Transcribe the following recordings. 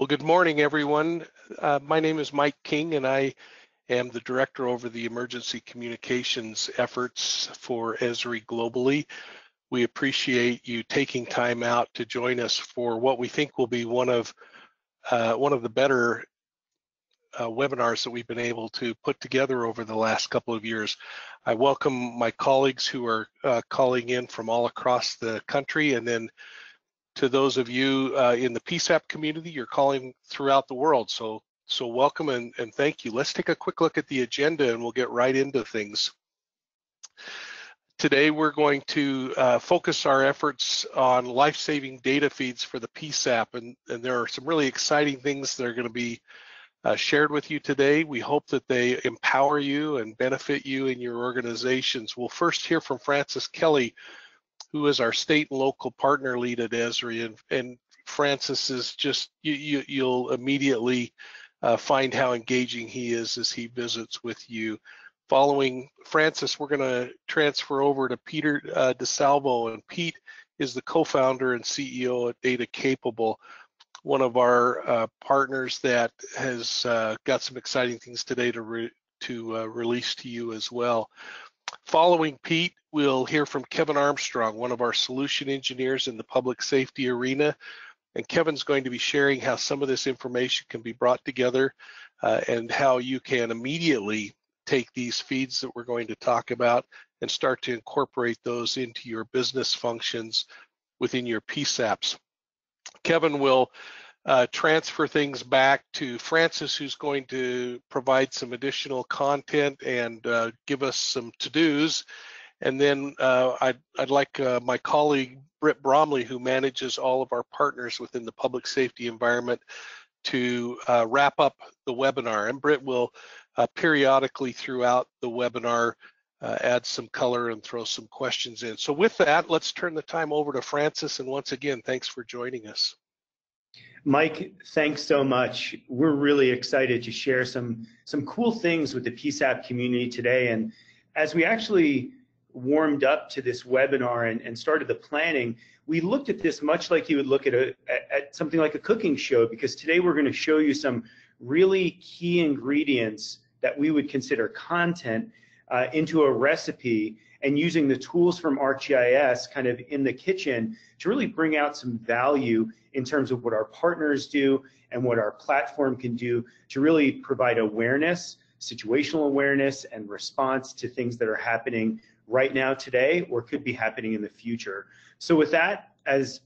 Well, good morning, everyone. Uh, my name is Mike King, and I am the director over the emergency communications efforts for Esri globally. We appreciate you taking time out to join us for what we think will be one of uh, one of the better uh, webinars that we've been able to put together over the last couple of years. I welcome my colleagues who are uh, calling in from all across the country and then to those of you uh, in the PSAP community, you're calling throughout the world. So, so welcome and, and thank you. Let's take a quick look at the agenda and we'll get right into things. Today, we're going to uh, focus our efforts on life-saving data feeds for the PSAP, and, and there are some really exciting things that are going to be uh, shared with you today. We hope that they empower you and benefit you in your organizations. We'll first hear from Francis Kelly, who is our state and local partner lead at Esri, and, and Francis is just you, you you'll immediately uh, find how engaging he is as he visits with you. Following Francis, we're going to transfer over to Peter uh, DeSalvo, and Pete is the co-founder and CEO at Data Capable, one of our uh, partners that has uh, got some exciting things today to re to uh, release to you as well. Following Pete, we'll hear from Kevin Armstrong, one of our solution engineers in the public safety arena. And Kevin's going to be sharing how some of this information can be brought together uh, and how you can immediately take these feeds that we're going to talk about and start to incorporate those into your business functions within your PSAPs. Kevin will uh, transfer things back to Francis, who's going to provide some additional content and uh, give us some to-dos. And then uh, I'd, I'd, like uh, my colleague, Britt Bromley, who manages all of our partners within the public safety environment, to uh, wrap up the webinar. And Britt will periodically throughout the webinar add some color and throw some questions in. So with that, let's turn the time over to Francis. And once again, thanks for joining us. Mike, thanks so much. We're really excited to share some, some cool things with the PSAP community today. And as we actually warmed up to this webinar and, and started the planning, we looked at this much like you would look at, a, at something like a cooking show, because today we're gonna show you some really key ingredients that we would consider content uh, into a recipe and using the tools from ArcGIS kind of in the kitchen to really bring out some value in terms of what our partners do and what our platform can do to really provide awareness, situational awareness, and response to things that are happening right now today or could be happening in the future. So with that, as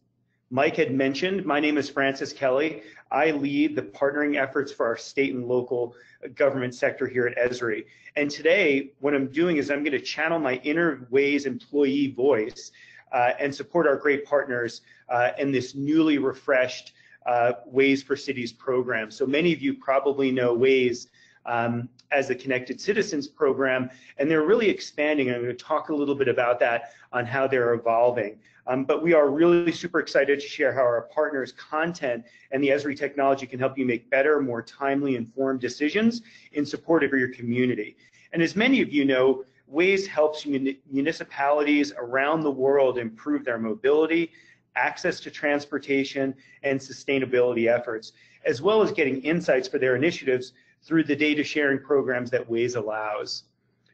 Mike had mentioned, my name is Francis Kelly. I lead the partnering efforts for our state and local government sector here at Esri. And today, what I'm doing is I'm going to channel my inner Waze employee voice uh, and support our great partners uh, in this newly refreshed uh, Waze for Cities program. So many of you probably know Waze um, as the Connected Citizens program, and they're really expanding. I'm going to talk a little bit about that on how they're evolving. Um, but we are really super excited to share how our partners' content and the Esri technology can help you make better, more timely, informed decisions in support of your community. And as many of you know, Waze helps municipalities around the world improve their mobility, access to transportation, and sustainability efforts, as well as getting insights for their initiatives through the data sharing programs that Waze allows.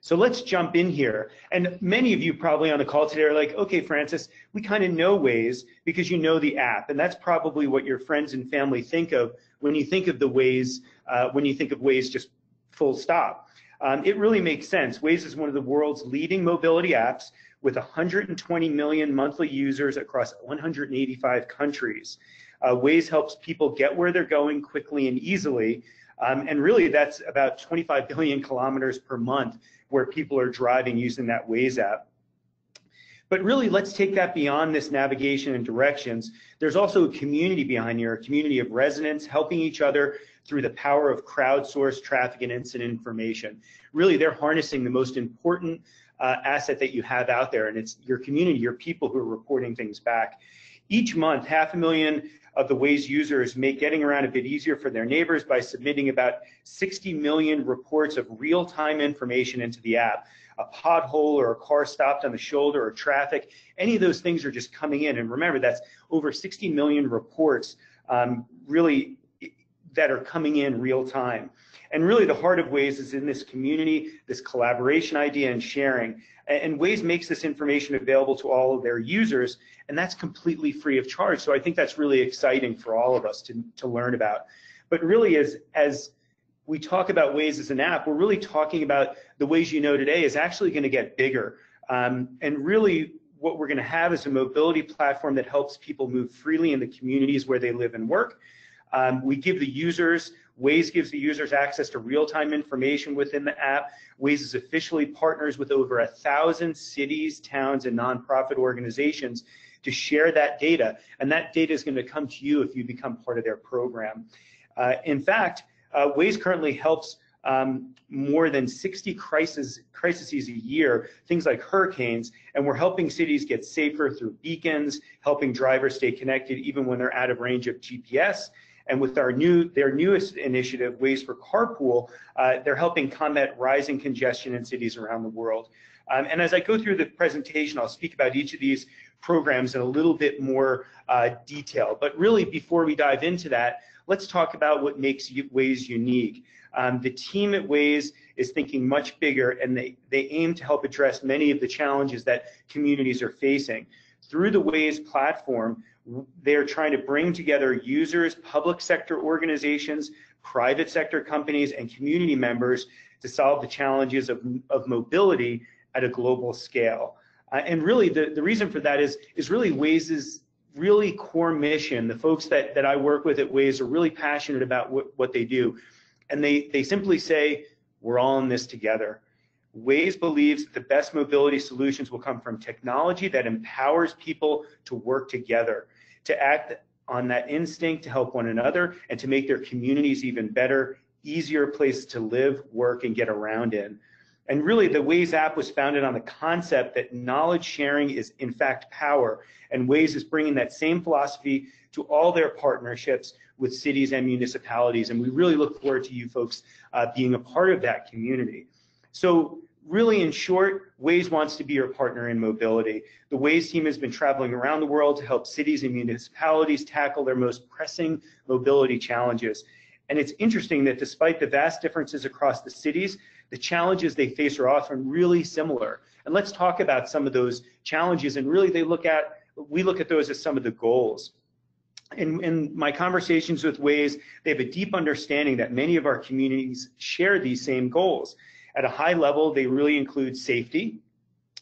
So let's jump in here. And many of you probably on the call today are like, okay, Francis, we kind of know Waze because you know the app. And that's probably what your friends and family think of when you think of the Waze, uh, when you think of Waze just full stop. Um, it really makes sense. Waze is one of the world's leading mobility apps with 120 million monthly users across 185 countries. Uh, Waze helps people get where they're going quickly and easily. Um, and really, that's about 25 billion kilometers per month where people are driving using that Waze app. But really, let's take that beyond this navigation and directions. There's also a community behind here, a community of residents helping each other through the power of crowdsourced traffic and incident information. Really, they're harnessing the most important uh, asset that you have out there, and it's your community, your people who are reporting things back. Each month, half a million of the Waze users make getting around a bit easier for their neighbors by submitting about 60 million reports of real-time information into the app. A pothole or a car stopped on the shoulder or traffic, any of those things are just coming in. And remember, that's over 60 million reports um, really that are coming in real time. And really the heart of Waze is in this community, this collaboration idea and sharing. And Waze makes this information available to all of their users, and that's completely free of charge. So I think that's really exciting for all of us to, to learn about. But really, as, as we talk about Waze as an app, we're really talking about the Waze you know today is actually going to get bigger. Um, and really, what we're going to have is a mobility platform that helps people move freely in the communities where they live and work. Um, we give the users, Waze gives the users access to real-time information within the app. Waze is officially partners with over a thousand cities, towns, and nonprofit organizations to share that data. And that data is going to come to you if you become part of their program. Uh, in fact, uh, Waze currently helps um, more than 60 crises, crises a year, things like hurricanes, and we're helping cities get safer through beacons, helping drivers stay connected even when they're out of range of GPS. And with our new, their newest initiative, Waze for Carpool, uh, they're helping combat rising congestion in cities around the world. Um, and as I go through the presentation, I'll speak about each of these programs in a little bit more uh, detail. But really, before we dive into that, let's talk about what makes Waze unique. Um, the team at Waze is thinking much bigger and they, they aim to help address many of the challenges that communities are facing. Through the Waze platform, they're trying to bring together users, public sector organizations, private sector companies, and community members to solve the challenges of, of mobility at a global scale. Uh, and really, the, the reason for that is, is really Waze's really core mission. The folks that, that I work with at Waze are really passionate about what, what they do. And they, they simply say, we're all in this together. Waze believes that the best mobility solutions will come from technology that empowers people to work together, to act on that instinct to help one another and to make their communities even better, easier places to live, work, and get around in. And really, the Waze app was founded on the concept that knowledge sharing is, in fact, power. And Waze is bringing that same philosophy to all their partnerships with cities and municipalities. And we really look forward to you folks uh, being a part of that community. So really in short, Waze wants to be your partner in mobility. The Waze team has been traveling around the world to help cities and municipalities tackle their most pressing mobility challenges. And it's interesting that despite the vast differences across the cities, the challenges they face are often really similar. And let's talk about some of those challenges. And really they look at, we look at those as some of the goals. In, in, my conversations with Waze, they have a deep understanding that many of our communities share these same goals. At a high level, they really include safety,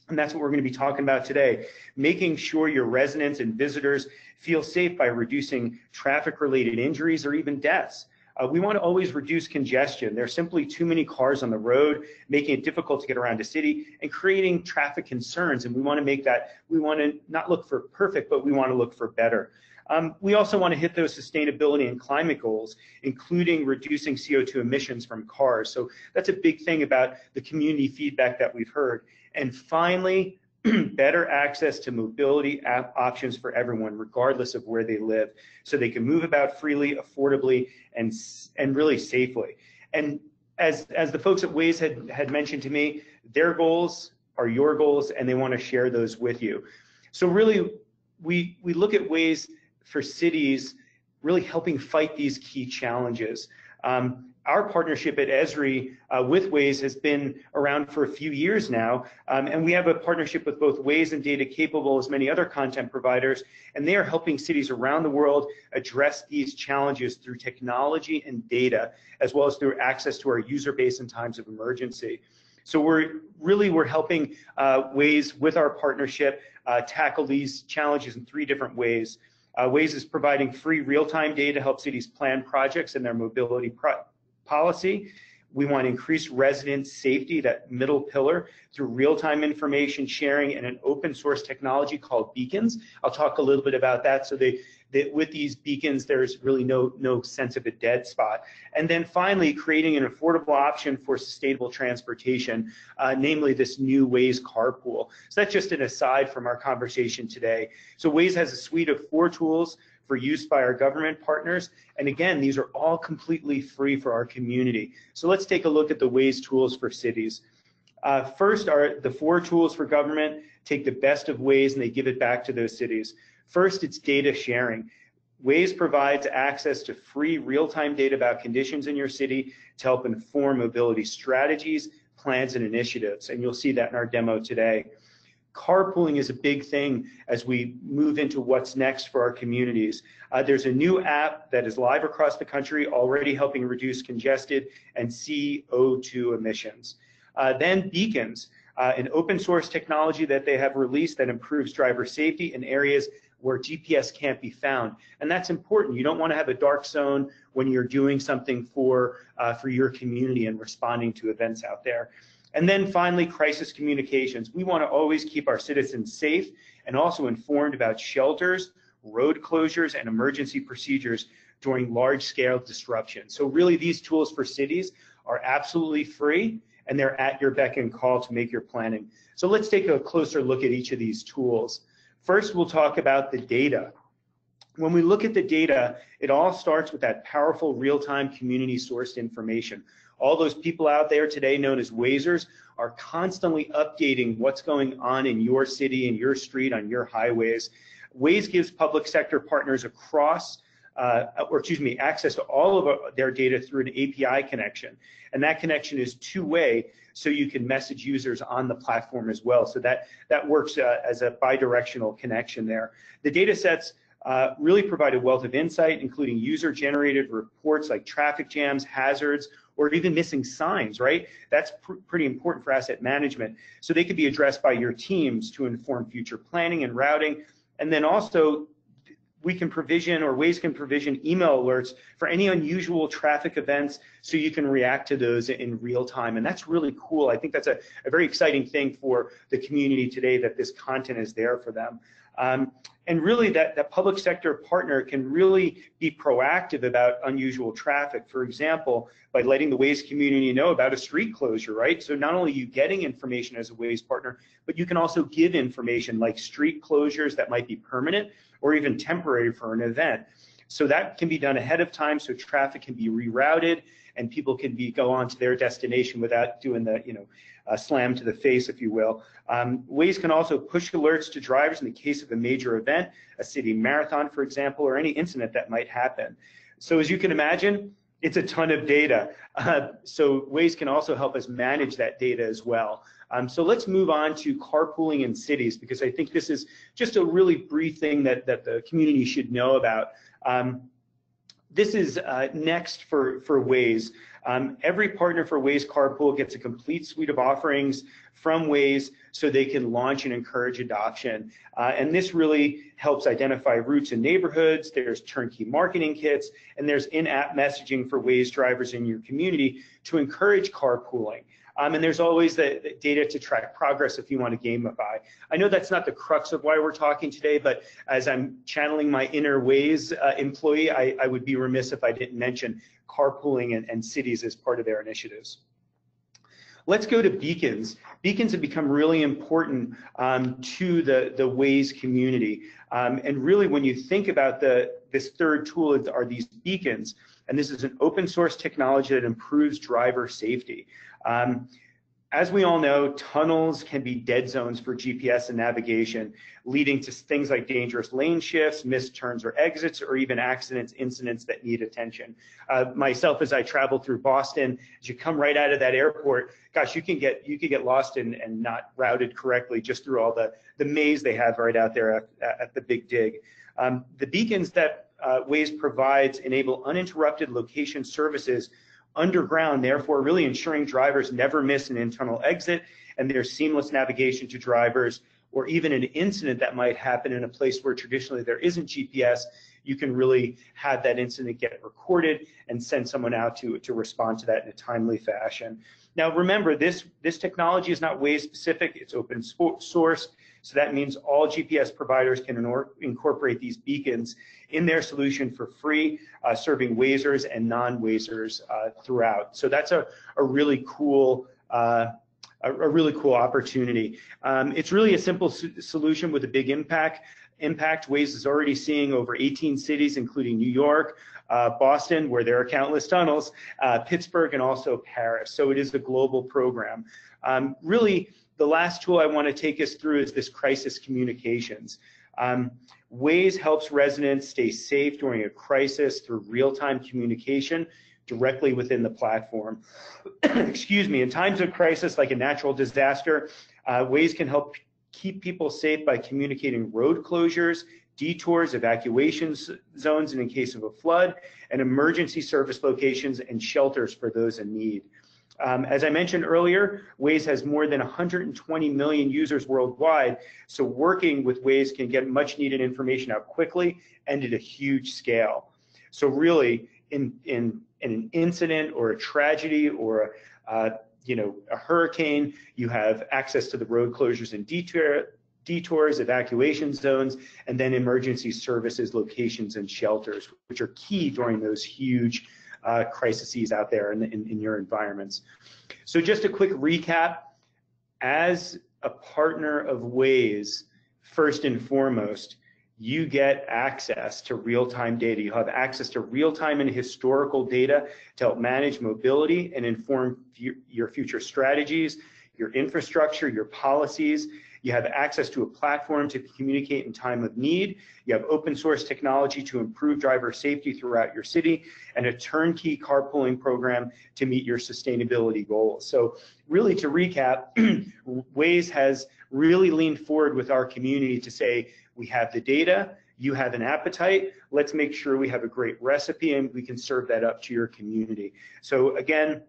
and that's what we're going to be talking about today. Making sure your residents and visitors feel safe by reducing traffic-related injuries or even deaths. Uh, we want to always reduce congestion. There are simply too many cars on the road, making it difficult to get around a city and creating traffic concerns. And we want to make that, we want to not look for perfect, but we want to look for better. Um, we also want to hit those sustainability and climate goals, including reducing CO2 emissions from cars. So that's a big thing about the community feedback that we've heard. And finally, better access to mobility options for everyone, regardless of where they live, so they can move about freely, affordably, and, and really safely. And as, as the folks at Waze had, had mentioned to me, their goals are your goals, and they want to share those with you. So really, we, we look at Waze for cities really helping fight these key challenges. Um, our partnership at Esri uh, with Waze has been around for a few years now, um, and we have a partnership with both Waze and Data Capable as many other content providers, and they are helping cities around the world address these challenges through technology and data, as well as through access to our user base in times of emergency. So we're really we're helping uh, Waze with our partnership uh, tackle these challenges in three different ways. Uh, Waze is providing free real-time data to help cities plan projects and their mobility policy. We want to increase resident safety, that middle pillar, through real-time information sharing and an open source technology called Beacons. I'll talk a little bit about that. So they, that with these beacons, there's really no, no sense of a dead spot. And then finally, creating an affordable option for sustainable transportation, uh, namely this new Waze carpool. So that's just an aside from our conversation today. So Waze has a suite of four tools for use by our government partners. And again, these are all completely free for our community. So let's take a look at the Waze tools for cities. Uh, first are the four tools for government take the best of Waze and they give it back to those cities. First, it's data sharing. Waze provides access to free real-time data about conditions in your city to help inform mobility strategies, plans, and initiatives. And you'll see that in our demo today. Carpooling is a big thing as we move into what's next for our communities. Uh, there's a new app that is live across the country, already helping reduce congested and CO2 emissions. Uh, then beacons, uh, an open source technology that they have released that improves driver safety in areas where GPS can't be found. And that's important. You don't want to have a dark zone when you're doing something for, uh, for your community and responding to events out there. And then finally, crisis communications. We want to always keep our citizens safe and also informed about shelters, road closures, and emergency procedures during large scale disruption. So really these tools for cities are absolutely free and they're at your beck and call to make your planning. So let's take a closer look at each of these tools. First, we'll talk about the data. When we look at the data, it all starts with that powerful real-time community sourced information. All those people out there today known as Wazers are constantly updating what's going on in your city, in your street, on your highways. Waze gives public sector partners across uh, or excuse me, access to all of their data through an API connection. And that connection is two-way, so you can message users on the platform as well. So that, that works uh, as a bidirectional connection there. The data sets uh, really provide a wealth of insight, including user-generated reports like traffic jams, hazards, or even missing signs, right? That's pr pretty important for asset management. So they could be addressed by your teams to inform future planning and routing. And then also we can provision or Waze can provision email alerts for any unusual traffic events so you can react to those in real time. And that's really cool. I think that's a, a very exciting thing for the community today that this content is there for them. Um, and really that, that public sector partner can really be proactive about unusual traffic. For example, by letting the Waze community know about a street closure, right? So not only you getting information as a Waze partner, but you can also give information like street closures that might be permanent or even temporary for an event. So that can be done ahead of time so traffic can be rerouted and people can be go on to their destination without doing the, you know, uh, slam to the face, if you will. Um, Waze can also push alerts to drivers in the case of a major event, a city marathon, for example, or any incident that might happen. So as you can imagine, it's a ton of data. Uh, so Waze can also help us manage that data as well. Um, so let's move on to carpooling in cities because I think this is just a really brief thing that, that the community should know about. Um, this is uh, next for, for Waze. Um, every partner for Waze Carpool gets a complete suite of offerings from Waze so they can launch and encourage adoption. Uh, and this really helps identify routes and neighborhoods. There's turnkey marketing kits, and there's in-app messaging for Waze drivers in your community to encourage carpooling. Um, and there's always the, the, data to track progress if you want to gamify. I know that's not the crux of why we're talking today, but as I'm channeling my inner Waze uh, employee, I, I, would be remiss if I didn't mention carpooling and, and cities as part of their initiatives. Let's go to beacons. Beacons have become really important um, to the, the Waze community. Um, and really when you think about the, this third tool are these beacons, and this is an open source technology that improves driver safety. Um, as we all know, tunnels can be dead zones for GPS and navigation, leading to things like dangerous lane shifts, missed turns or exits, or even accidents, incidents that need attention. Uh, myself, as I travel through Boston, as you come right out of that airport, gosh, you can get you can get lost and, and not routed correctly just through all the the maze they have right out there at, at the Big Dig. Um, the beacons that uh, Waze provides enable uninterrupted location services underground, therefore really ensuring drivers never miss an internal exit and there's seamless navigation to drivers or even an incident that might happen in a place where traditionally there isn't GPS, you can really have that incident get recorded and send someone out to, to respond to that in a timely fashion. Now remember, this, this technology is not Waze specific, it's open source. So that means all GPS providers can incorporate these beacons in their solution for free, uh, serving Wazers and non-Wazers uh, throughout. So that's a, a really cool uh, a, really cool opportunity. Um, it's really a simple solution with a big impact. Impact Waze is already seeing over 18 cities, including New York, uh, Boston, where there are countless tunnels, uh, Pittsburgh, and also Paris. So it is a global program. Um, really, the last tool I want to take us through is this crisis communications. Um, Waze helps residents stay safe during a crisis through real-time communication directly within the platform. Excuse me, in times of crisis like a natural disaster, uh, Waze can help keep people safe by communicating road closures, detours, evacuation zones and in case of a flood, and emergency service locations and shelters for those in need. Um, as I mentioned earlier, Waze has more than 120 million users worldwide, so working with Waze can get much needed information out quickly and at a huge scale. So really, in, in, in an incident or a tragedy or a, uh, you know, a hurricane, you have access to the road closures and detour, detours, evacuation zones, and then emergency services locations and shelters, which are key during those huge uh, crises out there in, in, in your environments. So just a quick recap, as a partner of Waze, first and foremost, you get access to real-time data. You have access to real-time and historical data to help manage mobility and inform your future strategies, your infrastructure, your policies, you have access to a platform to communicate in time of need. You have open source technology to improve driver safety throughout your city and a turnkey carpooling program to meet your sustainability goals. So really to recap, Waze has really leaned forward with our community to say, we have the data, you have an appetite, let's make sure we have a great recipe and we can serve that up to your community. So again,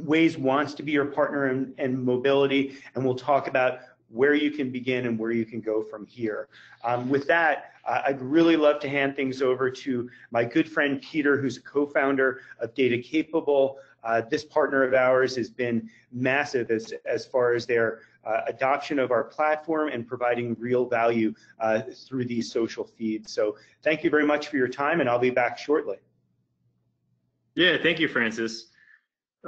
Waze wants to be your partner in, in, mobility, and we'll talk about where you can begin and where you can go from here. Um, with that, uh, I'd really love to hand things over to my good friend Peter, who's a co-founder of Data Capable. Uh, this partner of ours has been massive as, as far as their uh, adoption of our platform and providing real value uh, through these social feeds. So thank you very much for your time, and I'll be back shortly. Yeah, thank you, Francis.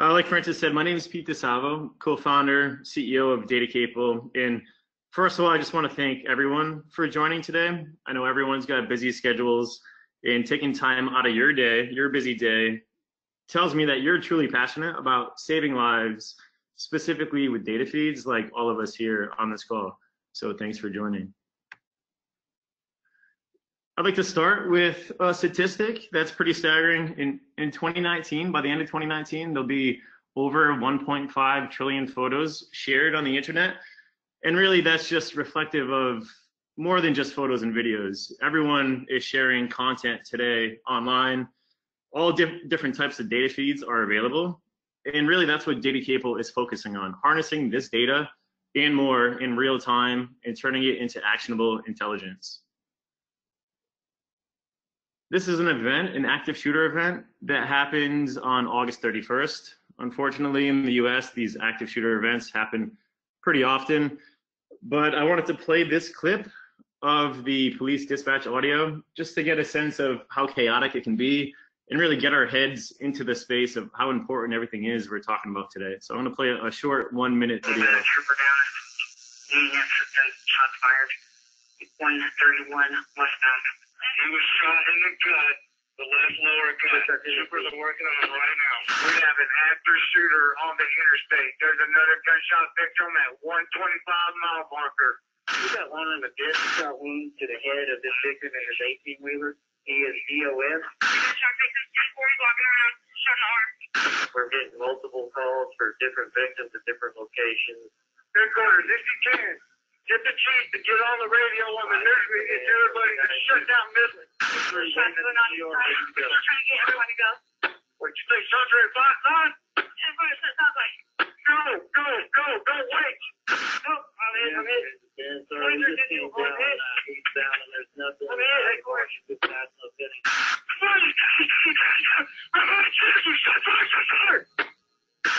Uh, like Francis said, my name is Pete DeSalvo, co-founder, CEO of Data Capable. And first of all, I just want to thank everyone for joining today. I know everyone's got busy schedules and taking time out of your day, your busy day, tells me that you're truly passionate about saving lives, specifically with data feeds like all of us here on this call. So thanks for joining. I'd like to start with a statistic that's pretty staggering. In, in 2019, by the end of 2019, there'll be over 1.5 trillion photos shared on the internet. And really, that's just reflective of more than just photos and videos. Everyone is sharing content today online. All diff different types of data feeds are available. And really, that's what Data Capable is focusing on, harnessing this data and more in real time and turning it into actionable intelligence. This is an event, an active shooter event that happens on August 31st. Unfortunately, in the US, these active shooter events happen pretty often. But I wanted to play this clip of the police dispatch audio just to get a sense of how chaotic it can be and really get our heads into the space of how important everything is we're talking about today. So I'm going to play a, short one minute video. Trooper down, shots fired, 131 westbound. He was shot in the gut, the left lower gut. Troopers are working on him right now. We have an active shooter on the interstate. There's another gunshot victim at 125 mile marker. We got one in the disc shot wound to the head of this victim in his 18 wheeler. He is DOS. We're getting multiple calls for different victims at different locations. Headquarters, if you can, Get the chief to get on the radio on the news media to everybody to shut down Midland. We're trying to get everyone to go. What'd you say, Sandra, five, nine? Go, go, go, go, wait. No, I'm in, I'm in. And. I'm in, getting.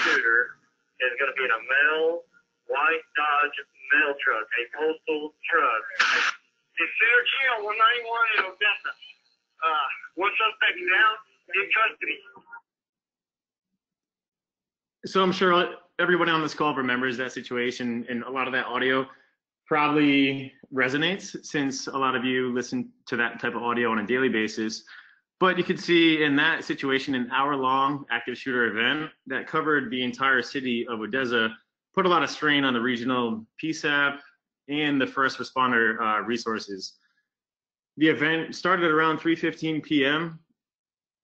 Shooter is going to be in a male white Dodge mail truck, a postal truck. It's Sarah 191 in Odessa. Uh, one suspect down in custody. So I'm sure everybody on this call remembers that situation and a lot of that audio probably resonates since a lot of you listen to that type of audio on a daily basis. But you can see in that situation, an hour long active shooter event that covered the entire city of Odessa put a lot of strain on the regional PSAP and the first responder uh, resources. The event started around 3:15 p.m.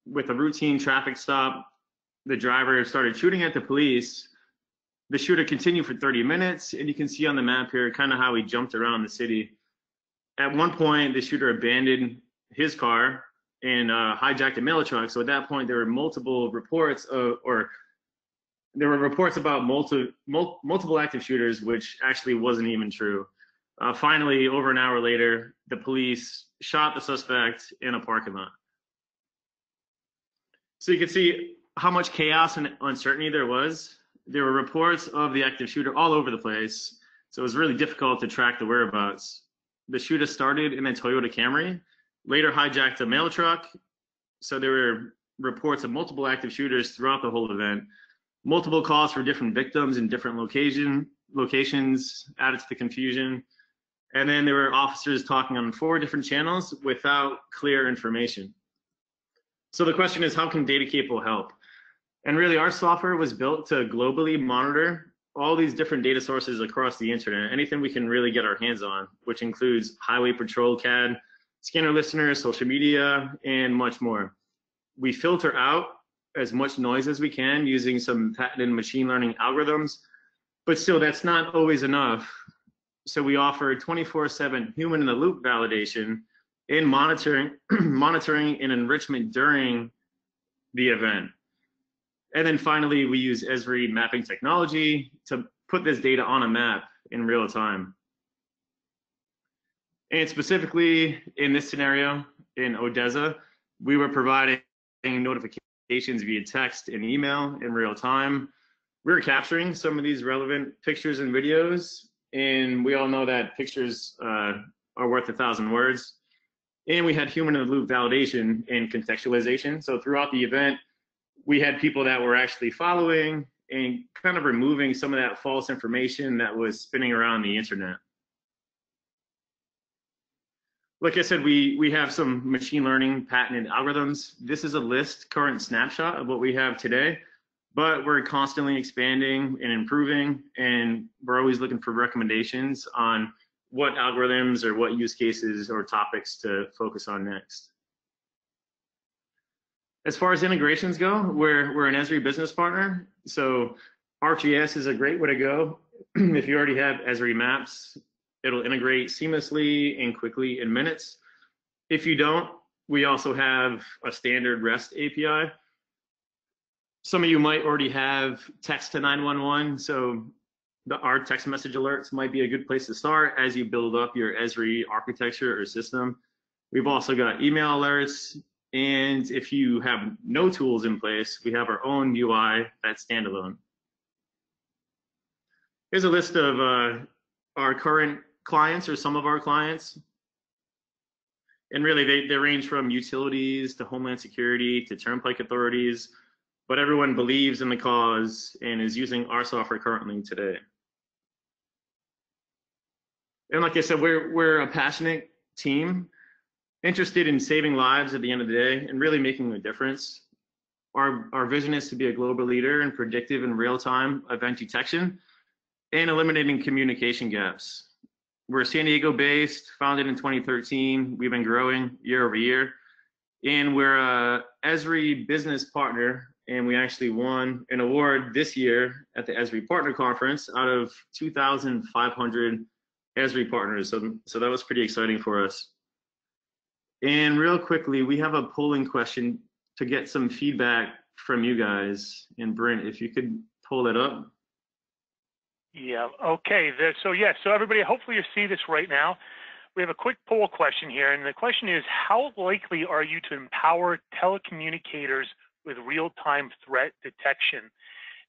with a routine traffic stop. The driver started shooting at the police. The shooter continued for 30 minutes, and you can see on the map here kind of how he jumped around the city. At one point, the shooter abandoned his car and uh, hijacked a mail truck. So at that point, there were multiple reports of, or there were reports about multi, mul multiple active shooters, which actually wasn't even true. Uh, finally, over an hour later, the police shot the suspect in a parking lot. So you can see how much chaos and uncertainty there was. There were reports of the active shooter all over the place, so it was really difficult to track the whereabouts. The shooter started in a Toyota Camry, later hijacked a mail truck. So there were reports of multiple active shooters throughout the whole event. Multiple calls for different victims in different location locations added to the confusion. And then there were officers talking on four different channels without clear information. So the question is, how can DataCapable help? And really, our software was built to globally monitor all these different data sources across the internet, anything we can really get our hands on, which includes highway patrol CAD, scanner listeners, social media, and much more. We filter out as much noise as we can using some patented machine learning algorithms, but still that's not always enough. So we offer 24/7 human in the loop validation in monitoring, monitoring and enrichment during the event. And then finally, we use Esri mapping technology to put this data on a map in real time. And specifically in this scenario in Odessa, we were providing notifications via text and email in real time. We were capturing some of these relevant pictures and videos, and we all know that pictures uh, are worth a thousand words. And we had human in the loop validation and contextualization. So throughout the event, we had people that were actually following and kind of removing some of that false information that was spinning around the internet like I said, we, we have some machine learning patented algorithms. This is a list, current snapshot of what we have today, but we're constantly expanding and improving, and we're always looking for recommendations on what algorithms or what use cases or topics to focus on next. As far as integrations go, we're, we're an Esri business partner. So ArcGIS is a great way to go. if you already have Esri maps, It'll integrate seamlessly and quickly in minutes. If you don't, we also have a standard REST API. Some of you might already have text to 911, so the, our text message alerts might be a good place to start as you build up your Esri architecture or system. We've also got email alerts, and if you have no tools in place, we have our own UI that's standalone. Here's a list of uh, our current clients or some of our clients. And really, they, they range from utilities to Homeland Security to Turnpike authorities, but everyone believes in the cause and is using our software currently today. And like I said, we're, we're a passionate team interested in saving lives at the end of the day and really making a difference. Our, our vision is to be a global leader in predictive and real-time event detection and eliminating communication gaps. We're San Diego based, founded in 2013. We've been growing year over year. And we're a Esri business partner, and we actually won an award this year at the Esri Partner Conference out of 2,500 Esri partners. So, so that was pretty exciting for us. And real quickly, we have a polling question to get some feedback from you guys. And Brent, if you could pull it up. Yeah. Okay. So yes. So everybody, hopefully you see this right now. We have a quick poll question here, and the question is: How likely are you to empower telecommunicators with real-time threat detection?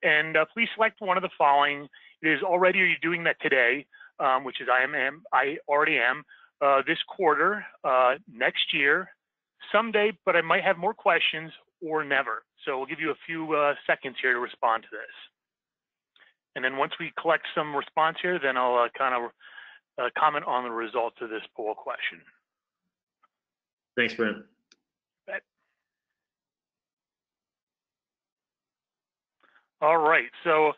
And uh, please select one of the following. It is already. Are you doing that today? Um, which is I am. I already am. Uh, this quarter, uh, next year, someday, but I might have more questions or never. So we'll give you a few uh, seconds here to respond to this. And then once we collect some response here, then I'll uh, kind of uh, comment on the results of this poll question. Thanks, Brent. All right, so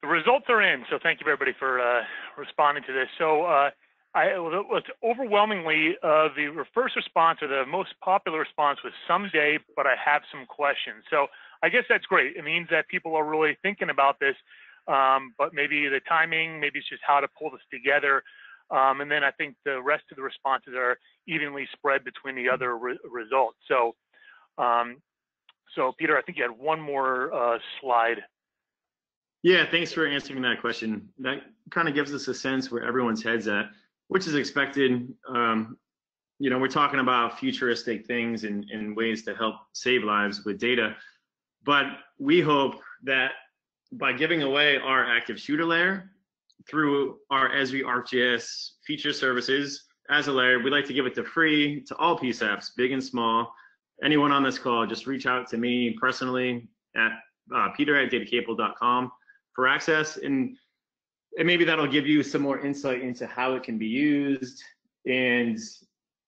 the results are in. So thank you everybody for uh, responding to this. So uh, I was overwhelmingly uh, the first response or the most popular response was someday, but I have some questions. So I guess that's great. It means that people are really thinking about this, um, but maybe the timing, maybe it's just how to pull this together. Um, and then I think the rest of the responses are evenly spread between the other re results. So, um, so Peter, I think you had one more uh, slide. Yeah, thanks for answering that question. That kind of gives us a sense where everyone's head's at which is expected. Um, you know, we're talking about futuristic things and, and ways to help save lives with data. But we hope that by giving away our active shooter layer through our Esri ArcGIS feature services as a layer, we'd like to give it to free to all PSAPs, big and small. Anyone on this call, just reach out to me personally at uh, peter at datacapable.com for access. And and maybe that'll give you some more insight into how it can be used and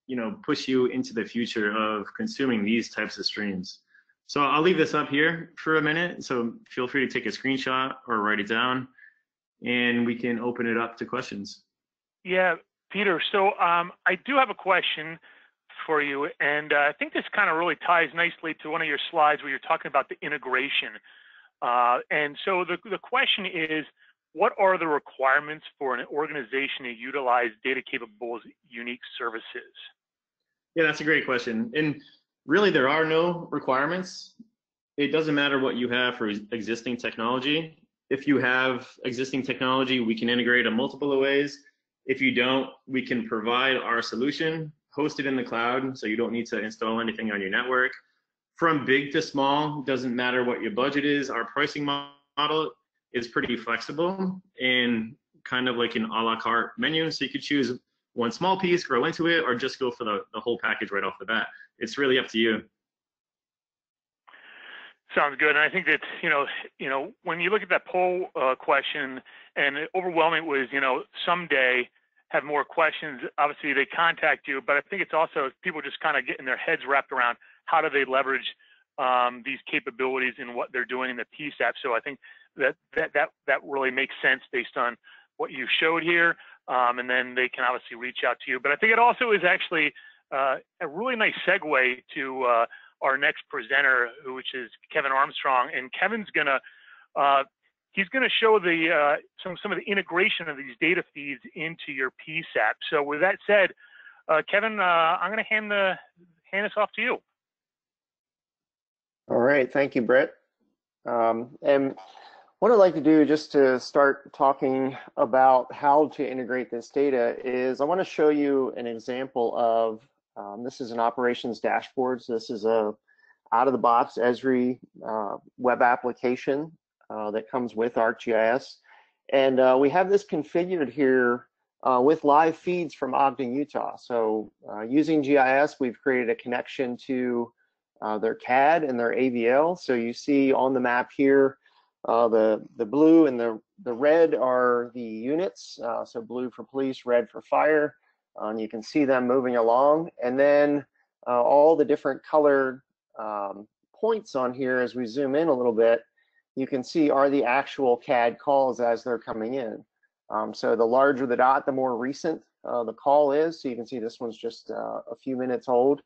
you know push you into the future of consuming these types of streams so i'll leave this up here for a minute so feel free to take a screenshot or write it down and we can open it up to questions yeah peter so um, i do have a question for you and uh, i think this kind of really ties nicely to one of your slides where you're talking about the integration uh, and so the, the question is what are the requirements for an organization to utilize DataCapable's unique services? Yeah, that's a great question. And really, there are no requirements. It doesn't matter what you have for existing technology. If you have existing technology, we can integrate in multiple ways. If you don't, we can provide our solution hosted in the cloud, so you don't need to install anything on your network. From big to small, doesn't matter what your budget is. Our pricing model is pretty flexible and kind of like an a la carte menu. So you could choose one small piece, grow into it, or just go for the, the whole package right off the bat. It's really up to you. Sounds good. And I think that, you know, you know, when you look at that poll uh, question and overwhelming was, you know, someday have more questions, obviously they contact you, but I think it's also people just kind of getting their heads wrapped around how do they leverage um, these capabilities in what they're doing in the PSAP. So I think that that that that really makes sense based on what you showed here, um, and then they can obviously reach out to you. But I think it also is actually uh, a really nice segue to uh, our next presenter, which is Kevin Armstrong, and Kevin's gonna. Uh, he's going to show the uh, some some of the integration of these data feeds into your PSAP. So with that said, uh, Kevin, uh, I'm going to hand the hand this off to you. All right, thank you, Britt. Um, and what I'd like to do just to start talking about how to integrate this data is I want to show you an example of, um, this is an operations dashboard. So this is a out of the box Esri uh, web application uh, that comes with ArcGIS. And uh, we have this configured here uh, with live feeds from Ogden, Utah. So uh, using GIS, we've created a connection to uh, their CAD and their AVL. So you see on the map here, the, the blue and the, the red are the units, so blue for police, red for fire, and you can see them moving along. And then uh, all the different colored um, points on here, as we zoom in a little bit, you can see are the actual CAD calls as they're coming in. Um, so the larger the dot, the more recent uh, the call is. So you can see this one's just uh, a few minutes old.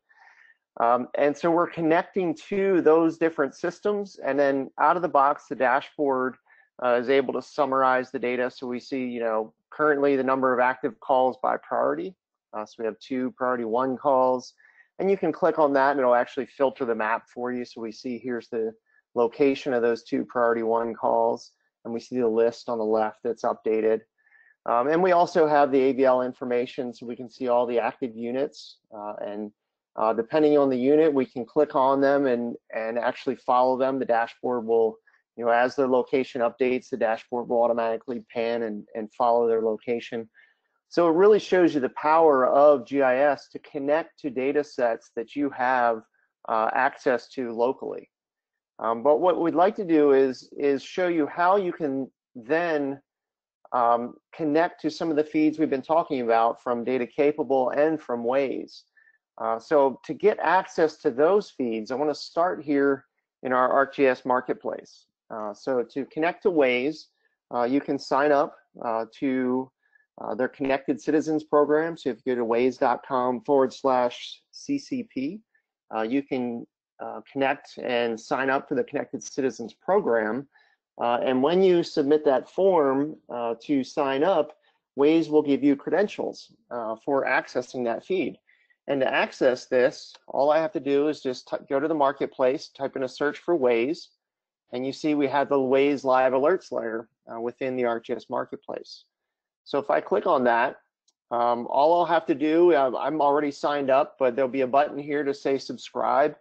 Um, and so we're connecting to those different systems and then out of the box, the dashboard uh, is able to summarize the data. So we see, you know, currently the number of active calls by priority. Uh, so we have two priority one calls and you can click on that and it'll actually filter the map for you. So we see here's the location of those two priority one calls and we see the list on the left that's updated. Um, and we also have the AVL information so we can see all the active units uh, and uh, depending on the unit, we can click on them and, and actually follow them. The dashboard will, you know, as their location updates, the dashboard will automatically pan and, and follow their location. So it really shows you the power of GIS to connect to data sets that you have uh, access to locally. Um, but what we'd like to do is, is show you how you can then um, connect to some of the feeds we've been talking about from DataCapable and from Waze. Uh, so to get access to those feeds, I want to start here in our ArcGIS marketplace. Uh, so to connect to Waze, uh, you can sign up uh, to uh, their Connected Citizens program. So if you go to waze.com forward slash CCP, uh, you can uh, connect and sign up for the Connected Citizens program. Uh, and when you submit that form uh, to sign up, Waze will give you credentials uh, for accessing that feed. And to access this, all I have to do is just go to the marketplace, type in a search for Waze, and you see we have the Waze Live Alerts layer within the ArcGIS Marketplace. So if I click on that, um, all I'll have to do, uh, I'm already signed up, but there'll be a button here to say subscribe,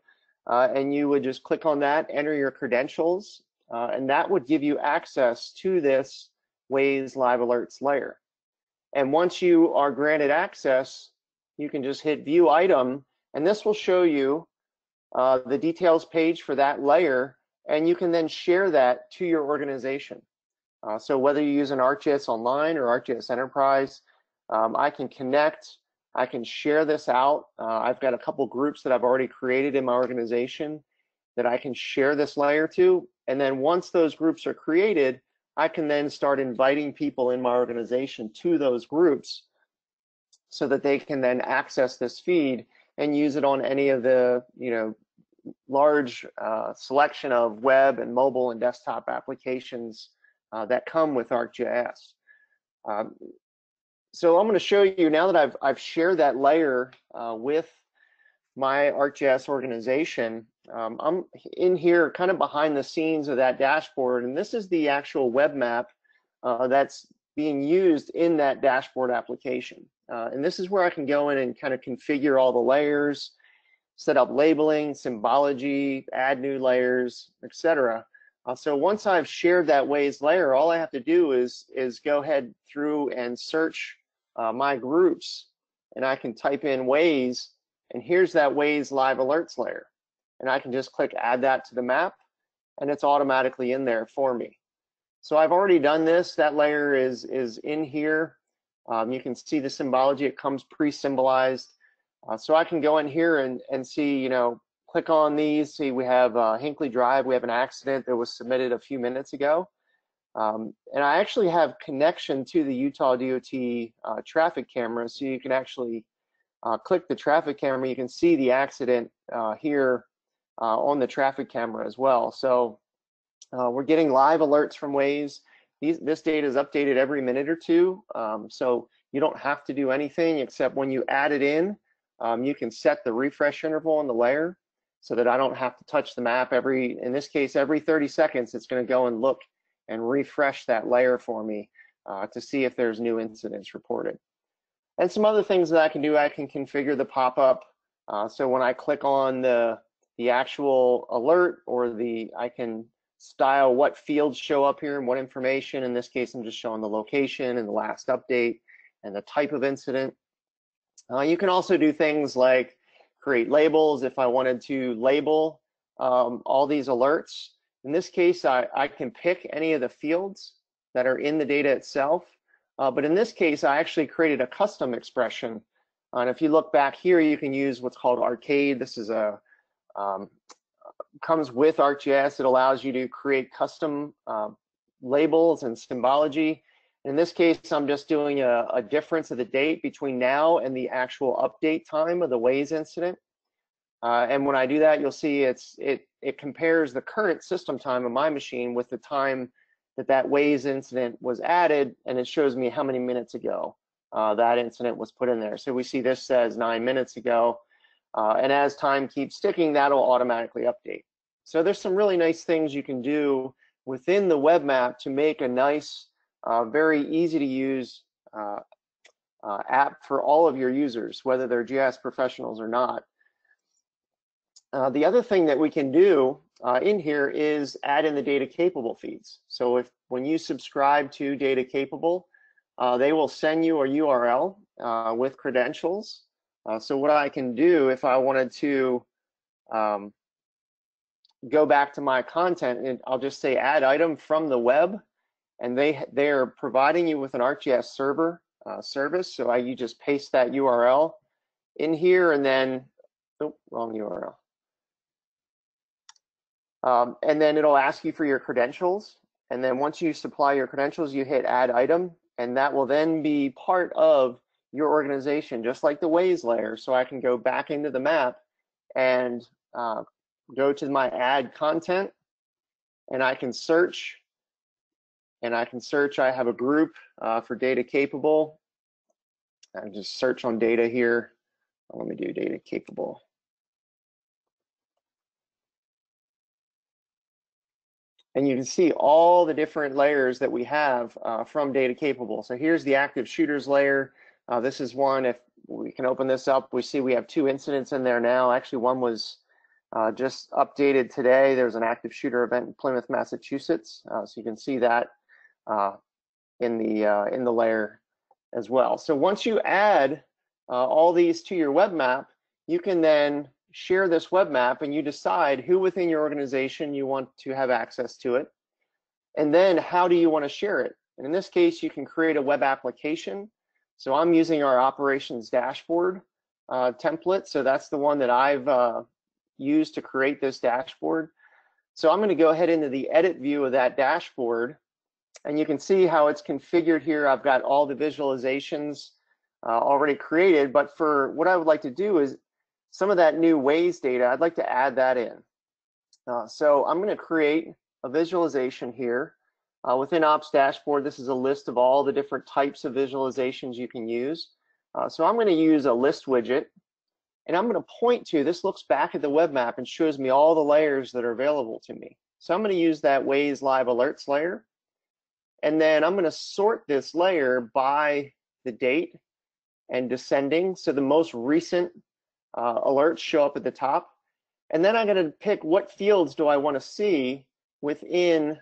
uh, and you would just click on that, enter your credentials, uh, and that would give you access to this Waze Live Alerts layer. And once you are granted access, you can just hit View Item, and this will show you uh, the details page for that layer, and you can then share that to your organization. Uh, so whether you use an ArcGIS Online or ArcGIS Enterprise, um, I can connect, I can share this out. Uh, I've got a couple groups that I've already created in my organization that I can share this layer to. And then once those groups are created, I can then start inviting people in my organization to those groups so that they can then access this feed and use it on any of the, you know, large uh, selection of web and mobile and desktop applications uh, that come with ArcGIS. Um, so I'm going to show you now that I've, I've shared that layer uh, with my ArcGIS organization, um, I'm in here kind of behind the scenes of that dashboard, and this is the actual web map uh, that's being used in that dashboard application. Uh, and this is where I can go in and kind of configure all the layers, set up labeling, symbology, add new layers, etc. Uh, so once I've shared that Waze layer, all I have to do is, is go ahead through and search uh, my groups, and I can type in Waze, and here's that Waze live alerts layer. And I can just click add that to the map, and it's automatically in there for me. So I've already done this. That layer is, is in here. Um, you can see the symbology. It comes pre-symbolized. Uh, so I can go in here and, and see, you know, click on these. See, we have uh, Hinckley Drive. We have an accident that was submitted a few minutes ago. Um, and I actually have connection to the Utah DOT uh, traffic camera, so you can actually uh, click the traffic camera. You can see the accident uh, here uh, on the traffic camera as well. So uh, we're getting live alerts from Waze. These, this data is updated every minute or two, um, so you don't have to do anything except when you add it in, um, you can set the refresh interval on the layer so that I don't have to touch the map every, in this case, every 30 seconds, it's gonna go and look and refresh that layer for me uh, to see if there's new incidents reported. And some other things that I can do, I can configure the pop-up. Uh, so when I click on the, the actual alert or the, I can style what fields show up here and what information. In this case, I'm just showing the location and the last update and the type of incident. Uh, you can also do things like create labels if I wanted to label um, all these alerts. In this case, I, I can pick any of the fields that are in the data itself. Uh, but in this case, I actually created a custom expression. Uh, and if you look back here, you can use what's called Arcade. This is a um, comes with ArcGIS. It allows you to create custom uh, labels and symbology. In this case, I'm just doing a, a, difference of the date between now and the actual update time of the Waze incident. Uh, and when I do that, you'll see it's it it compares the current system time of my machine with the time that that Waze incident was added, and it shows me how many minutes ago uh, that incident was put in there. So we see this says nine minutes ago, uh, and as time keeps ticking, that'll automatically update. So there's some really nice things you can do within the web map to make a nice, uh, very easy to use uh, uh, app for all of your users, whether they're GIS professionals or not. Uh, the other thing that we can do uh, in here is add in the data capable feeds. So if when you subscribe to data capable, uh, they will send you a URL with credentials. So what I can do if I wanted to um, go back to my content, and I'll just say add item from the web, and they they are providing you with an ArcGIS server uh, service. So I, you just paste that URL in here, and then oh, wrong URL. Um, and then it'll ask you for your credentials. And then once you supply your credentials, you hit add item and that will then be part of your organization, just like the Waze layer. So I can go back into the map and uh, go to my add content, and I can search, and I can search, I have a group uh, for data capable. I can just search on data here. Let me do data capable. And you can see all the different layers that we have uh, from data capable. So here's the active shooters layer. Uh, this is one, if we can open this up, we see we have two incidents in there now. Actually, one was uh, just updated today. There's an active shooter event in Plymouth, Massachusetts. Uh, so you can see that uh, in the uh, in the layer as well. So once you add all these to your web map, you can then share this web map and you decide who within your organization you want to have access to it. And then how do you want to share it? And in this case, you can create a web application. So I'm using our operations dashboard uh, template. So that's the one that I've uh, used to create this dashboard. So I'm going to go ahead into the edit view of that dashboard. And you can see how it's configured here. I've got all the visualizations uh, already created. But for what I would like to do is some of that new Waze data, I'd like to add that in. Uh, so I'm going to create a visualization here. Uh, within Ops Dashboard, this is a list of all the different types of visualizations you can use. Uh, so I'm going to use a list widget, and I'm going to point to, this looks back at the web map and shows me all the layers that are available to me. So I'm going to use that Waze Live Alerts layer, and then I'm going to sort this layer by the date and descending. So the most recent uh, alerts show up at the top. And then I'm going to pick what fields do I want to see within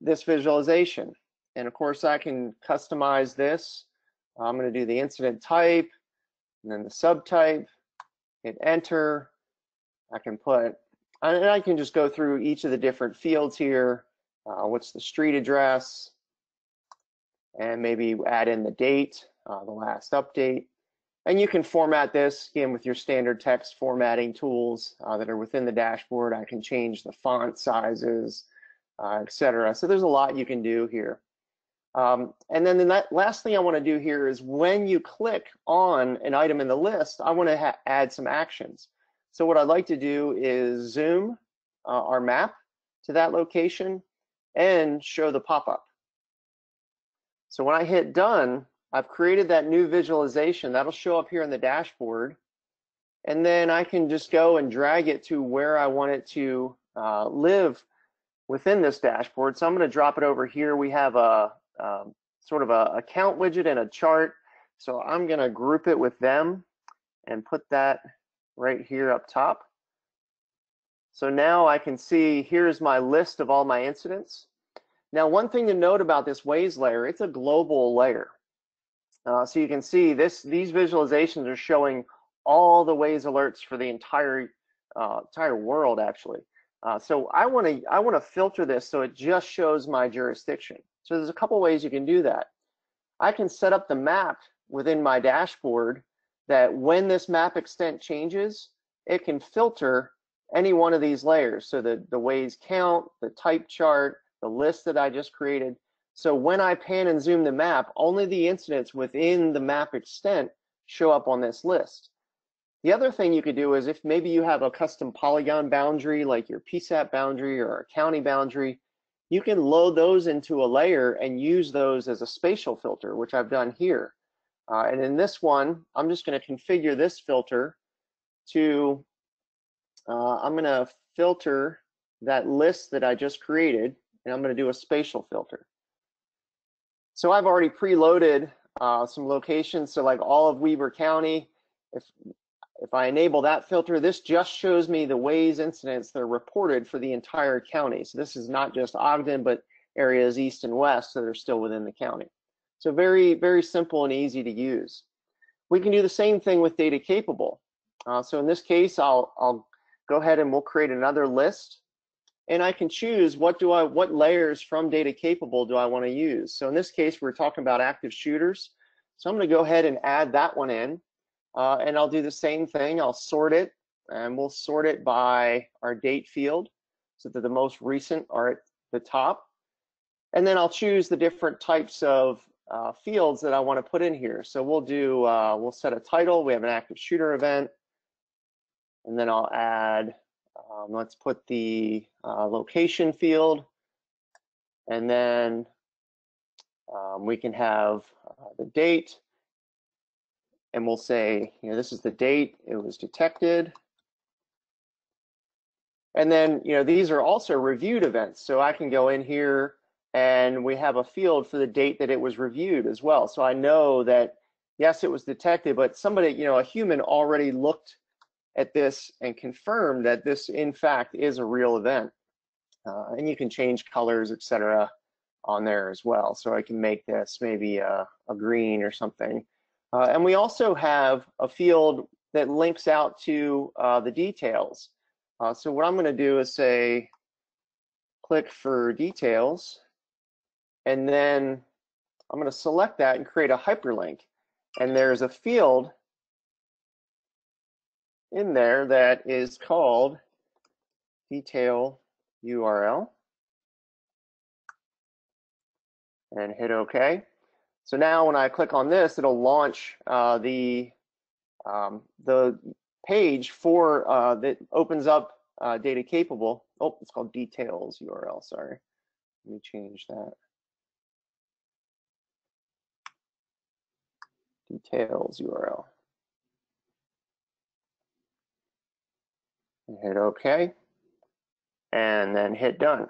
this visualization. And of course, I can customize this. I'm going to do the incident type, and then the subtype, hit enter. I can put, and I can just go through each of the different fields here. Uh, what's the street address? And maybe add in the date, uh, the last update. And you can format this again with your standard text formatting tools uh, that are within the dashboard. I can change the font sizes, uh, etc. So there's a lot you can do here. Um, and then the last thing I want to do here is when you click on an item in the list, I want to add some actions. So what I'd like to do is zoom uh, our map to that location and show the pop-up. So when I hit done, I've created that new visualization. That'll show up here in the dashboard. And then I can just go and drag it to where I want it to uh, live within this dashboard. So I'm going to drop it over here. We have a um, sort of a account widget and a chart. So I'm going to group it with them and put that right here up top. So now I can see here's my list of all my incidents. Now, one thing to note about this Waze layer, it's a global layer. Uh, so you can see this; these visualizations are showing all the Waze alerts for the entire uh, entire world, actually. Uh, so I want to I want to filter this so it just shows my jurisdiction. So there's a couple ways you can do that. I can set up the map within my dashboard that when this map extent changes, it can filter any one of these layers. So the, the Waze count, the type chart, the list that I just created, so when I pan and zoom the map, only the incidents within the map extent show up on this list. The other thing you could do is if maybe you have a custom polygon boundary, like your PSAP boundary or a county boundary, you can load those into a layer and use those as a spatial filter, which I've done here. Uh, and in this one, I'm just going to configure this filter to, uh, I'm going to filter that list that I just created, and I'm going to do a spatial filter. So I've already preloaded uh, some locations. So like all of Weber County, if if I enable that filter, this just shows me the Waze incidents that are reported for the entire county. So this is not just Ogden, but areas east and west that are still within the county. So very, very simple and easy to use. We can do the same thing with data capable. Uh, so in this case, I'll, I'll go ahead and we'll create another list and I can choose what do I what layers from data capable do I want to use. So in this case, we're talking about active shooters. So I'm going to go ahead and add that one in, uh, and I'll do the same thing. I'll sort it, and we'll sort it by our date field, so that the most recent are at the top. And then I'll choose the different types of uh, fields that I want to put in here. So we'll do, uh, we'll set a title. We have an active shooter event. And then I'll add, um, let's put the uh, location field. And then um, we can have uh, the date. And we'll say, you know, this is the date it was detected. And then, you know, these are also reviewed events. So I can go in here and we have a field for the date that it was reviewed as well. So I know that, yes, it was detected, but somebody, you know, a human already looked at this and confirm that this, in fact, is a real event. Uh, and you can change colors, etc., on there as well. So I can make this maybe a, a green or something. Uh, and we also have a field that links out to uh, the details. Uh, so what I'm going to do is say, click for details, and then I'm going to select that and create a hyperlink. And there's a field in there that is called detail URL. And hit OK. So now when I click on this, it'll launch uh, the um, the page for uh, that opens up uh, data capable. Oh, it's called details URL. Sorry, let me change that. Details URL. Hit OK, and then hit done.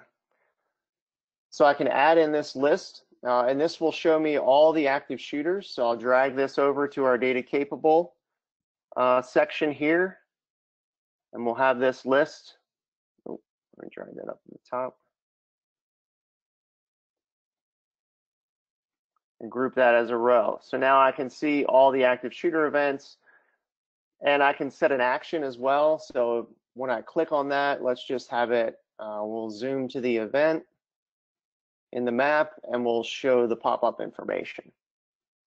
So I can add in this list uh, and this will show me all the active shooters. So I'll drag this over to our data capable uh, section here. And we'll have this list. Oh, let me drag that up to the top. And group that as a row. So now I can see all the active shooter events. And I can set an action as well. So when I click on that, let's just have it, uh, we'll zoom to the event in the map and we'll show the pop-up information.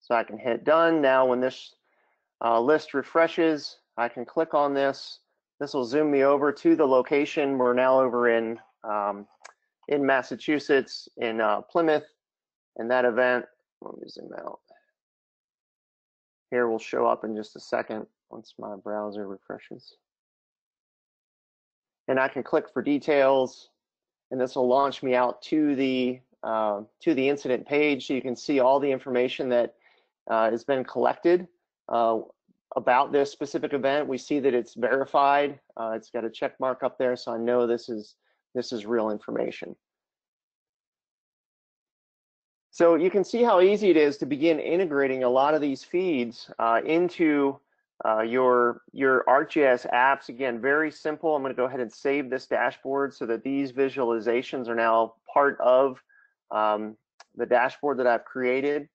So I can hit done. Now when this uh, list refreshes, I can click on this. This will zoom me over to the location. We're now over in um, in Massachusetts, in uh, Plymouth, and that event, let me zoom out. Here will show up in just a second once my browser refreshes. And I can click for details, and this will launch me out to the uh, to the incident page so you can see all the information that uh, has been collected uh, about this specific event. We see that it's verified. Uh, it's got a check mark up there, so I know this is this is real information. So you can see how easy it is to begin integrating a lot of these feeds uh, into uh, your your ArcGIS apps. Again, very simple. I'm going to go ahead and save this dashboard so that these visualizations are now part of um, the dashboard that I've created.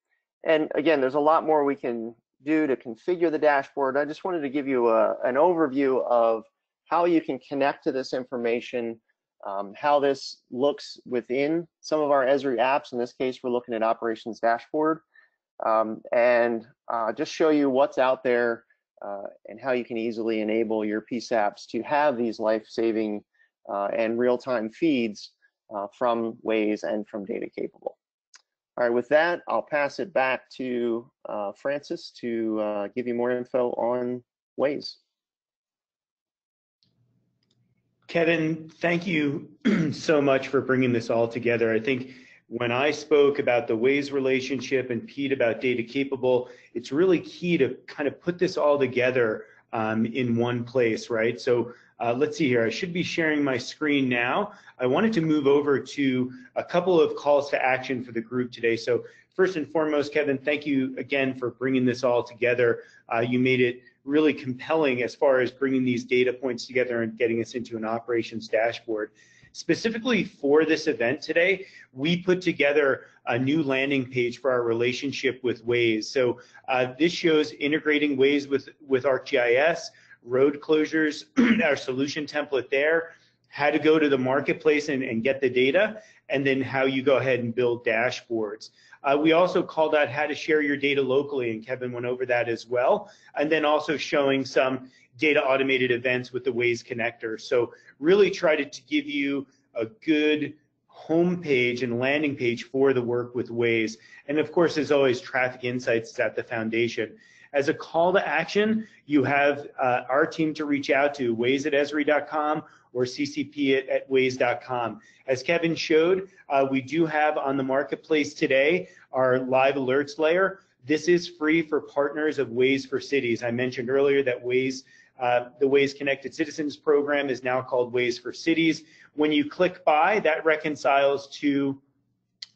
And again, there's a lot more we can do to configure the dashboard. I just wanted to give you a, an overview of how you can connect to this information, um, how this looks within some of our Esri apps. In this case, we're looking at Operations Dashboard, um, and uh, just show you what's out there uh, and how you can easily enable your PSAPs to have these life-saving uh, and real-time feeds uh, from Waze and from Data Capable. All right, with that, I'll pass it back to uh, Francis to give you more info on Waze. Kevin, thank you so much for bringing this all together. I think when I spoke about the Waze relationship and Pete about data capable, it's really key to kind of put this all together um, in one place, right? So uh, let's see here, I should be sharing my screen now. I wanted to move over to a couple of calls to action for the group today. So first and foremost, Kevin, thank you again for bringing this all together. Uh, you made it really compelling as far as bringing these data points together and getting us into an operations dashboard. Specifically for this event today, we put together a new landing page for our relationship with Waze. So uh, this shows integrating Waze with, with ArcGIS, road closures, our solution template there, how to go to the marketplace and, and get the data, and then how you go ahead and build dashboards. Uh, we also called out how to share your data locally, and Kevin went over that as well. And then also showing some data automated events with the Waze connector. So really try to, to give you a good homepage and landing page for the work with Waze. And of course, as always, Traffic Insights is at the foundation. As a call to action, you have uh, our team to reach out to, waze at esri.com or ccp at, at waze.com. As Kevin showed, uh, we do have on the marketplace today our live alerts layer. This is free for partners of Waze for Cities. I mentioned earlier that Waze, uh, the Waze Connected Citizens program is now called Waze for Cities. When you click buy, that reconciles to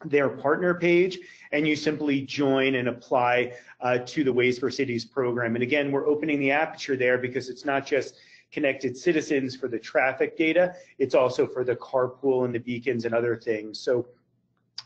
their partner page and you simply join and apply uh, to the Waze for Cities program. And again, we're opening the aperture there because it's not just connected citizens for the traffic data, it's also for the carpool and the beacons and other things. So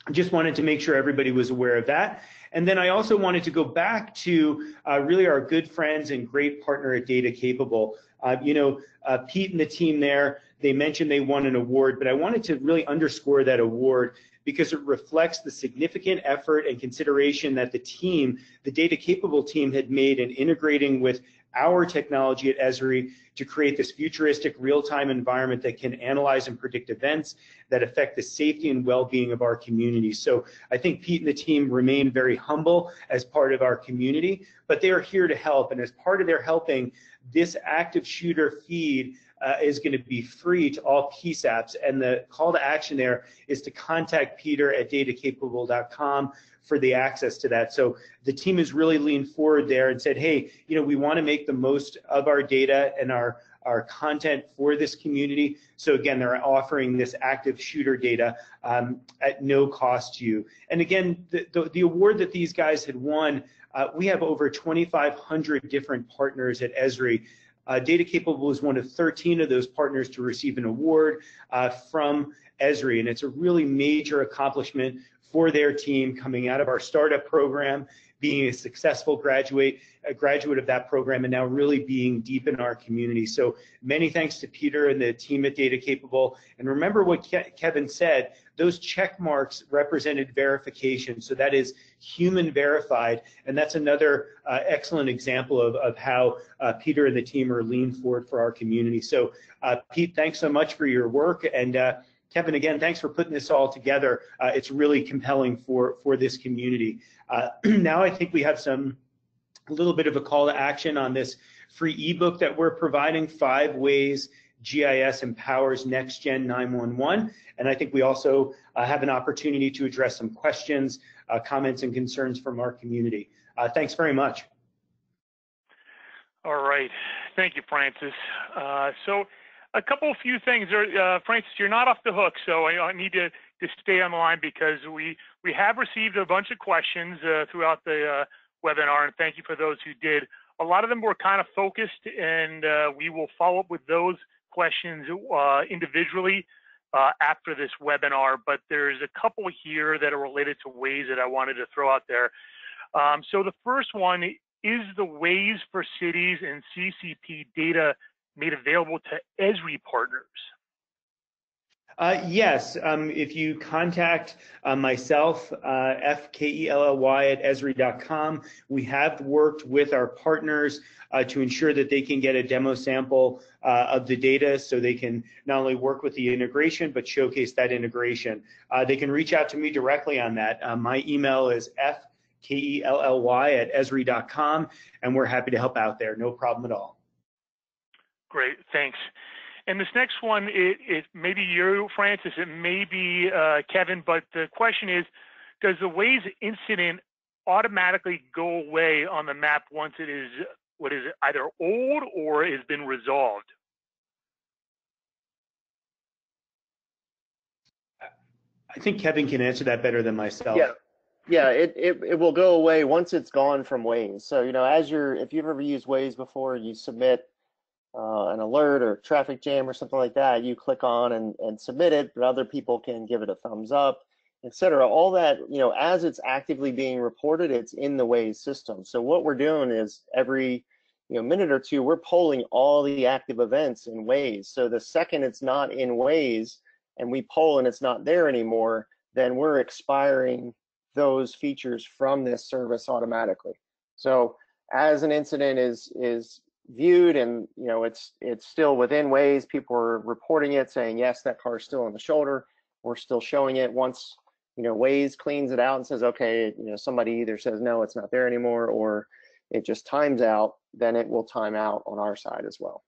I just wanted to make sure everybody was aware of that. And then I also wanted to go back to uh, really our good friends and great partner at Data Capable. Uh, you know, uh, Pete and the team there, they mentioned they won an award, but I wanted to really underscore that award because it reflects the significant effort and consideration that the team, the data capable team had made in integrating with our technology at Esri to create this futuristic real-time environment that can analyze and predict events that affect the safety and well-being of our community. So I think Pete and the team remain very humble as part of our community, but they are here to help. And as part of their helping, this active shooter feed uh, is going to be free to all PSAPs. And the call to action there is to contact Peter at datacapable.com for the access to that. So the team has really leaned forward there and said, hey, you know, we want to make the most of our data and our our content for this community. So again, they're offering this active shooter data um, at no cost to you. And again, the, the, the award that these guys had won, uh, we have over 2,500 different partners at Esri uh, Data Capable is one of 13 of those partners to receive an award uh, from Esri, and it's a really major accomplishment for their team coming out of our startup program, being a successful graduate, a graduate of that program, and now really being deep in our community. So many thanks to Peter and the team at Data Capable. And remember what Ke Kevin said, those check marks represented verification. So that is human verified. And that's another uh, excellent example of, of how uh, Peter and the team are lean forward for our community. So uh, Pete, thanks so much for your work. And uh, Kevin, again, thanks for putting this all together. Uh, it's really compelling for, for this community. Uh, now I think we have some a little bit of a call to action on this free ebook that we're providing, Five Ways GIS Empowers Next Gen 911. And I think we also uh, have an opportunity to address some questions, uh, comments, and concerns from our community. Uh, thanks very much. All right. Thank you, Francis. Uh, so a couple of few things. Uh, Francis, you're not off the hook, so I, I, need to, to stay on the line because we, we have received a bunch of questions uh, throughout the webinar, and thank you for those who did. A lot of them were kind of focused, and we will follow up with those questions individually uh, after this webinar, but there's a couple here that are related to Waze that I wanted to throw out there. Um, so the first one is the Waze for cities and CCP data made available to Esri partners. Uh, yes, um, if you contact uh, myself, uh, F-K-E-L-L-Y at Esri.com, we have worked with our partners uh, to ensure that they can get a demo sample uh, of the data so they can not only work with the integration, but showcase that integration. Uh, they can reach out to me directly on that. my email is F K-E-L-L-Y at Esri.com, and we're happy to help out there. No problem at all. Great, thanks. And this next one, it, it may be you, Francis, it may be uh, Kevin, but the question is, does the Waze incident automatically go away on the map once it is what is it, either old or has been resolved? I think Kevin can answer that better than myself. Yeah, yeah, it, it, it will go away once it's gone from Waze. So, you know, as you're, if you've ever used Waze before, you submit uh, an alert or traffic jam or something like that, you click on and, and submit it, but other people can give it a thumbs up, etc. All that, you know, as it's actively being reported, it's in the Waze system. So what we're doing is every you know minute or two, we're polling all the active events in Waze. So the second it's not in Waze and we poll and it's not there anymore, then we're expiring those features from this service automatically. So as an incident is is viewed and you know it's it's still within Waze people are reporting it saying yes that car is still on the shoulder we're still showing it once, you know, Waze cleans it out and says, okay, you know, somebody either says, no, it's not there anymore, or it just times out, then it will time out on our side as well.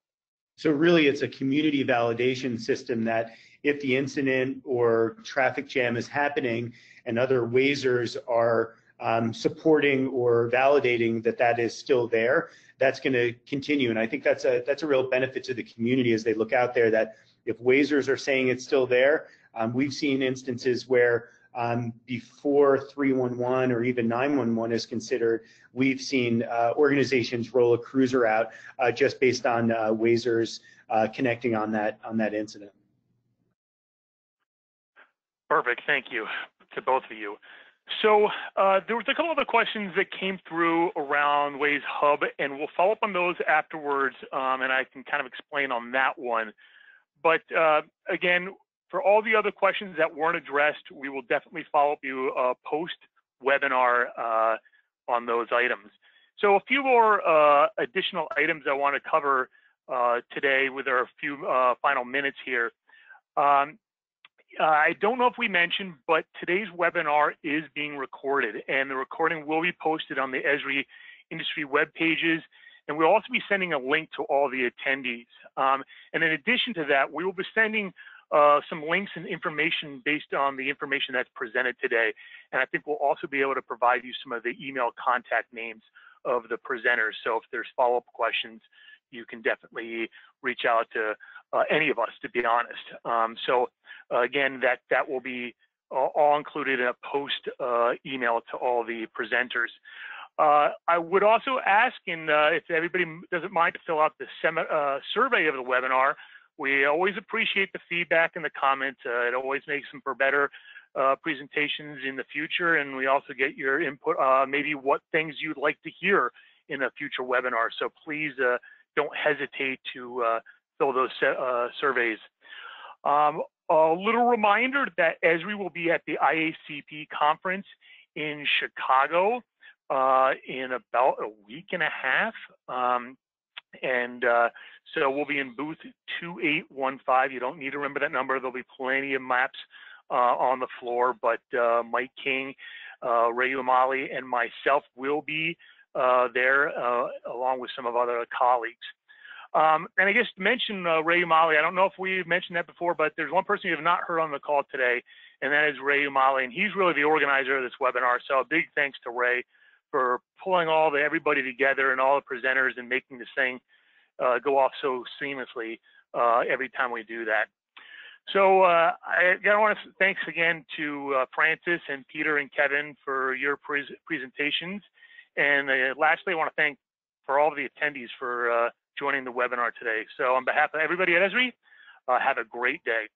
So really, it's a community validation system that if the incident or traffic jam is happening and other Wazers are um, supporting or validating that that is still there, that's going to continue. And I think that's a that's a real benefit to the community as they look out there. That if Wazers are saying it's still there, um, we've seen instances where um, before 311 or even 911 is considered, we've seen uh, organizations roll a cruiser out uh, just based on uh, Wazers uh, connecting on that on that incident. Perfect. Thank you to both of you. So uh, there was a couple other questions that came through around Waze Hub, and we'll follow up on those afterwards, um, and I can kind of explain on that one. But uh, again, for all the other questions that weren't addressed, we will definitely follow up you uh, post webinar uh, on those items. So a few more additional items I want to cover today with our few final minutes here. Um, I don't know if we mentioned, but today's webinar is being recorded and the recording will be posted on the Esri industry web pages. And we'll also be sending a link to all the attendees. Um, and in addition to that, we will be sending uh, some links and information based on the information that's presented today. And I think we'll also be able to provide you some of the email contact names of the presenters. So if there's follow-up questions, you can definitely reach out to uh, any of us, to be honest. Um, so uh, again, that that will be all included in a post uh, email to all the presenters. Uh, I would also ask, and uh, if everybody doesn't mind to fill out the survey of the webinar, we always appreciate the feedback and the comments. Uh, it always makes them for better uh, presentations in the future. And we also get your input, uh, maybe what things you'd like to hear in a future webinar. So please uh, don't hesitate to uh, fill those uh, surveys. Um, a little reminder that Esri will be at the IACP conference in Chicago in about a week and a half. Um, and uh, so we'll be in booth 2815. You don't need to remember that number. There'll be plenty of maps uh, on the floor, but uh, Mike King, uh, Ray Umali, and myself will be uh, there uh, along with some of other colleagues. Um, and I guess to mention Ray Umali, I don't know if we've mentioned that before, but there's one person you have not heard on the call today, and that is Ray Umali, and he's really the organizer of this webinar. So a big thanks to Ray for pulling all the everybody together and all the presenters and making this thing uh, go off so seamlessly uh, every time we do that. So uh, I, I want to thanks again to uh, Francis and Peter and Kevin for your pre presentations. And uh, lastly, I want to thank for all of the attendees for uh, joining the webinar today. So on behalf of everybody at Esri, have a great day.